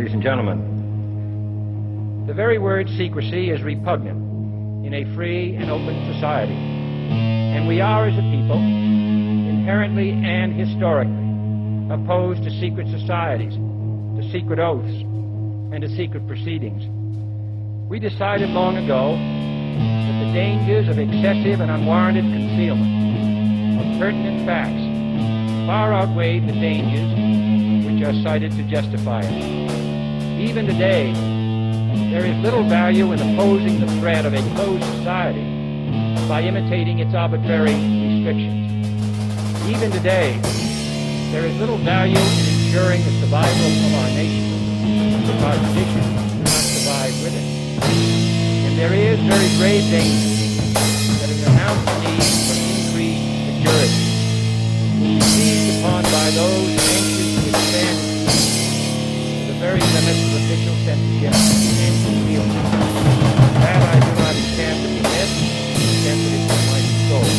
ladies and gentlemen. The very word secrecy is repugnant in a free and open society. And we are, as a people, inherently and historically opposed to secret societies, to secret oaths, and to secret proceedings. We decided long ago that the dangers of excessive and unwarranted concealment of pertinent facts far outweighed the dangers which are cited to justify it. Even today, there is little value in opposing the threat of a closed society by imitating its arbitrary restrictions. Even today, there is little value in ensuring the survival of our nation if our traditions do not survive with it. And there is very grave danger that an announced need for increased security will be seized upon by those official censorship and concealment. That I do not intend to permit, sensitive to my soul.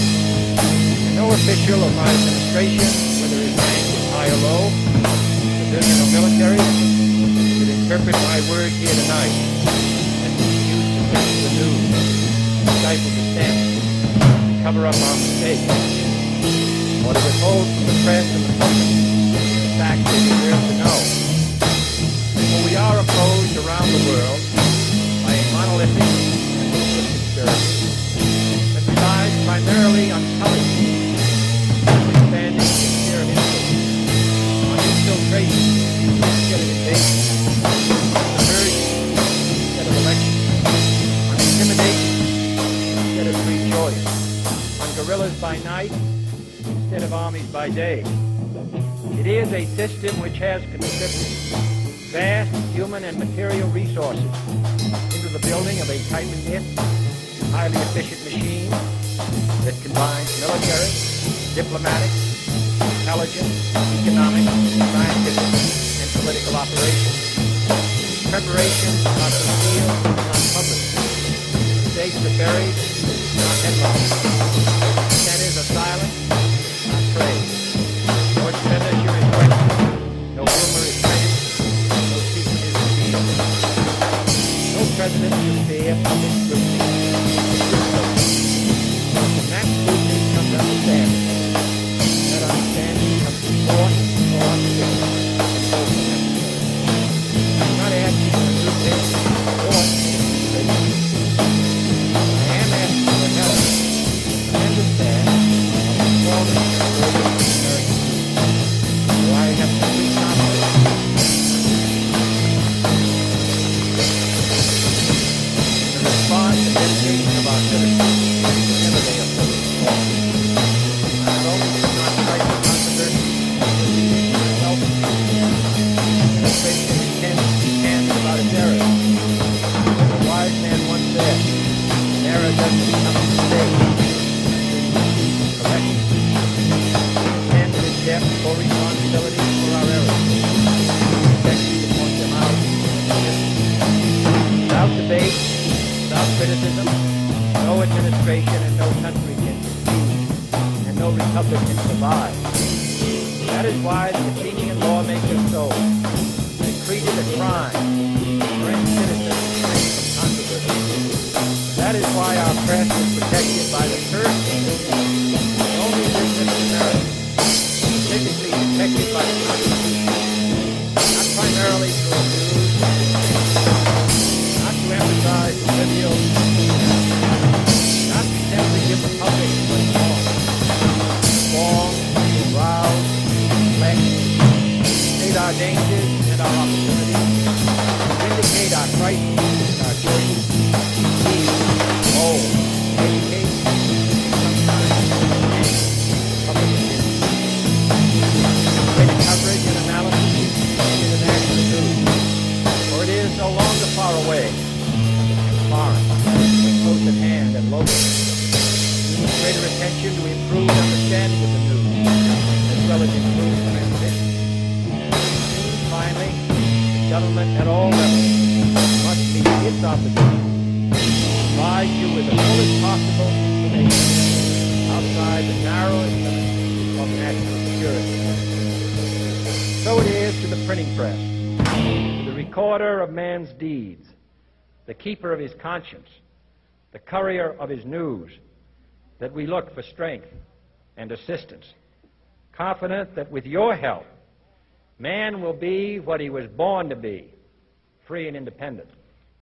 And no official of my administration, whether his rank is high or low, civilian or military, should interpret my words here tonight and an excuse to censor the news, stifle dissent, to cover up our mistakes, or to withhold from the press and the public by night instead of armies by day. It is a system which has contributed vast human and material resources into the building of a tightly knit, highly efficient machine that combines military, diplomatic, intelligence, economic, scientific, and political operations. Preparations are concealed, not public. States are buried, not headlines. Without debate, without criticism, no administration and no country can succeed, and no republic can survive. That is why the Athenian lawmakers so they treated a crime attention to improve understanding of the news, as well as improve transmission. Finally, the government at all levels must meet its obligation to provide you with the fullest possible information outside the narrowest limits of national security. So it is to the printing press, to the recorder of man's deeds, the keeper of his conscience, the courier of his news, that we look for strength and assistance, confident that with your help, man will be what he was born to be, free and independent.